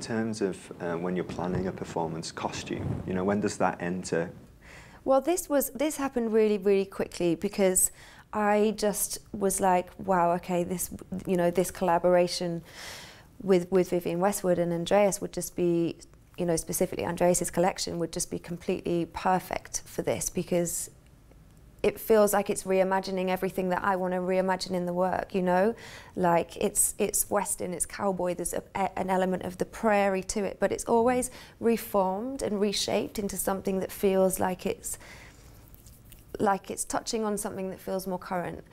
in terms of um, when you're planning a performance costume? You know, when does that enter? Well, this was this happened really, really quickly because I just was like, wow, okay, this you know this collaboration with with Vivienne Westwood and Andreas would just be you know specifically Andreas's collection would just be completely perfect for this because it feels like it's reimagining everything that I want to reimagine in the work, you know? Like it's it's western, it's cowboy, there's a, an element of the prairie to it, but it's always reformed and reshaped into something that feels like it's like it's touching on something that feels more current.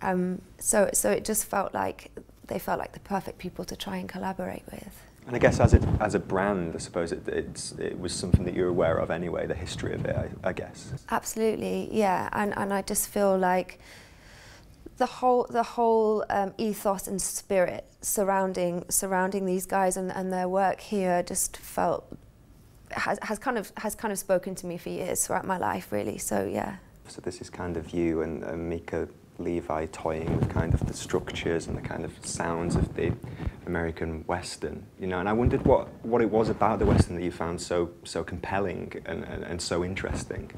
Um, so so it just felt like they felt like the perfect people to try and collaborate with. And I guess as, it, as a brand, I suppose it, it's, it was something that you're aware of anyway, the history of it, I, I guess. Absolutely, yeah. And, and I just feel like the whole, the whole um, ethos and spirit surrounding, surrounding these guys and, and their work here just felt, has, has, kind of, has kind of spoken to me for years throughout my life, really. So, yeah. So this is kind of you and uh, Mica Levi toying with kind of the structures and the kind of sounds of the American Western, you know, and I wondered what, what it was about the Western that you found so, so compelling and, and, and so interesting.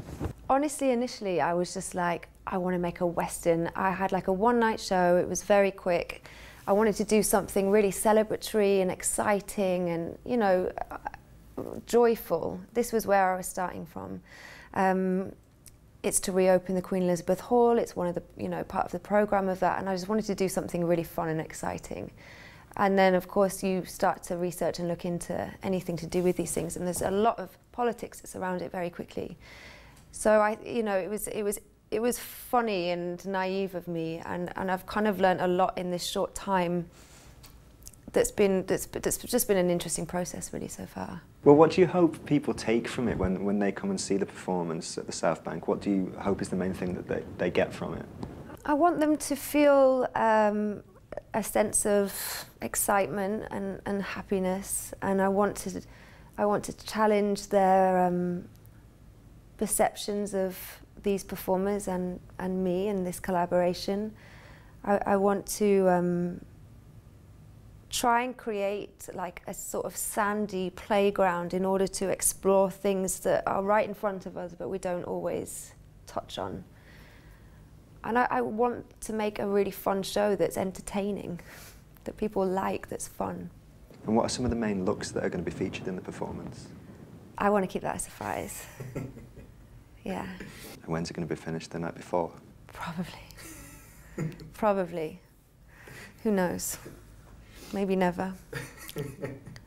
Honestly, initially, I was just like, I want to make a Western. I had like a one night show, it was very quick. I wanted to do something really celebratory and exciting and, you know, joyful. This was where I was starting from. Um, it's to reopen the Queen Elizabeth Hall. It's one of the, you know, part of the program of that. And I just wanted to do something really fun and exciting. And then, of course, you start to research and look into anything to do with these things. And there's a lot of politics that surround it very quickly. So I, you know, it was, it was, it was funny and naive of me. And, and I've kind of learned a lot in this short time that's been that's, that's just been an interesting process really so far. Well, what do you hope people take from it when, when they come and see the performance at the South Bank? What do you hope is the main thing that they, they get from it? I want them to feel um, a sense of excitement and, and happiness, and I want to I want to challenge their um, perceptions of these performers and, and me and this collaboration. I, I want to um, try and create like a sort of sandy playground in order to explore things that are right in front of us but we don't always touch on. And I, I want to make a really fun show that's entertaining, that people like, that's fun. And what are some of the main looks that are going to be featured in the performance? I want to keep that a surprise. yeah. And when's it going to be finished the night before? Probably. Probably. Who knows? Maybe never.